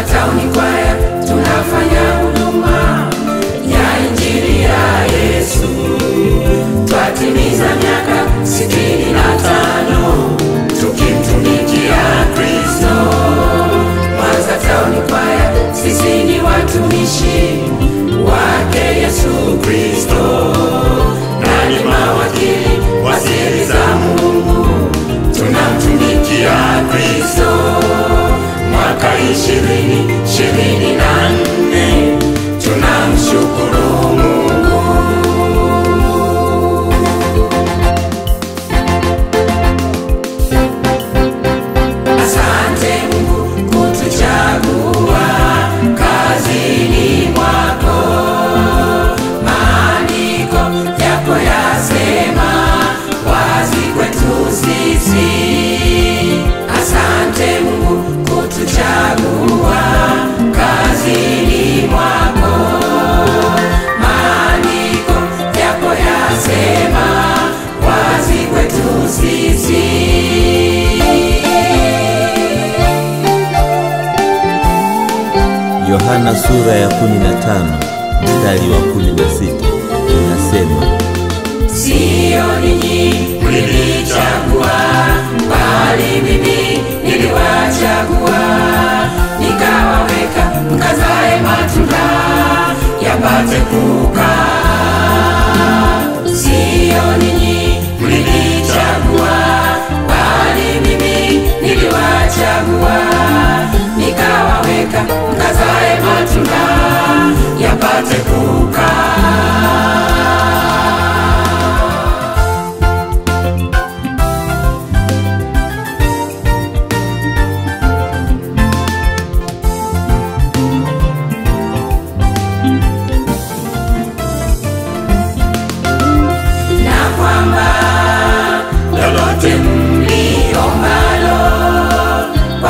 hata unikwai Yohana sura ya 15 mstari wa 16 inasema, sio ninyi mlinichagua, bali mimi niliwachagua.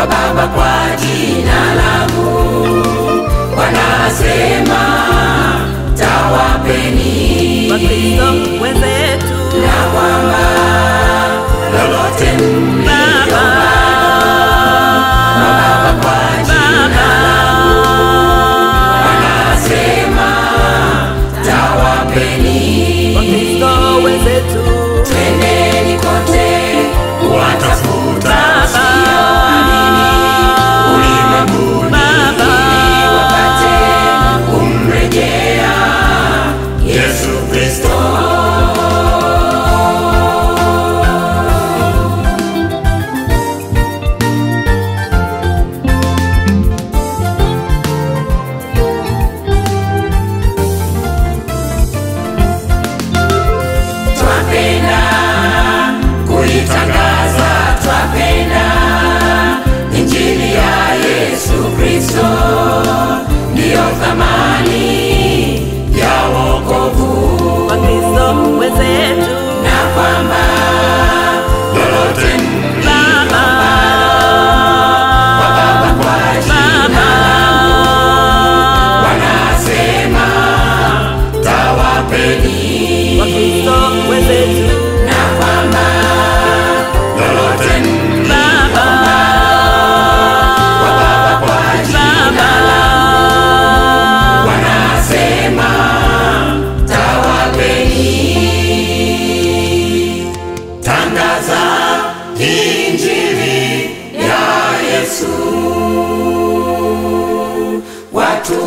kwa Baba kwa jina langu, wanasema tawapeni. Wenzetu, na kwamba lolote mliomba Wakristo wenzetu, twendeni kote.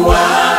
wow.